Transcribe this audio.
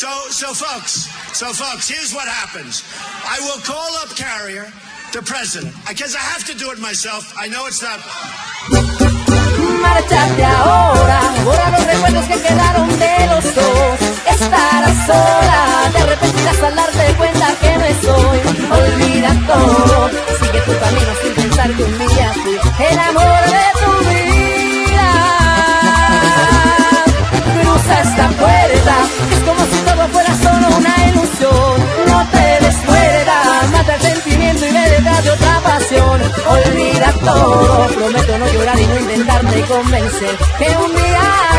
So, so folks, so folks, here's what happens. I will call up Carrier, the president, because I have to do it myself. I know it's not. Márchate ahora, borra los recuerdos que quedaron de los dos. Estarás sola, te arrepentirás al darte cuenta que no. Olvida todo, sigue tu camino sin pensar que un día fui el amor prometo no llorar y no intentarte convencer. Que un día